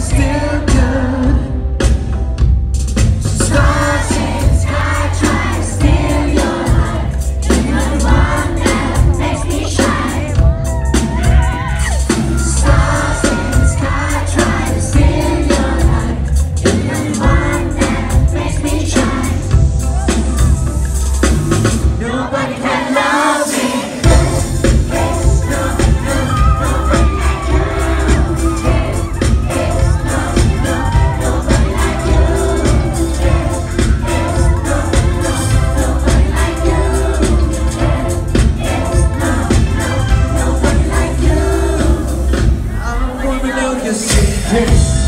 still done. fantasy. Yes.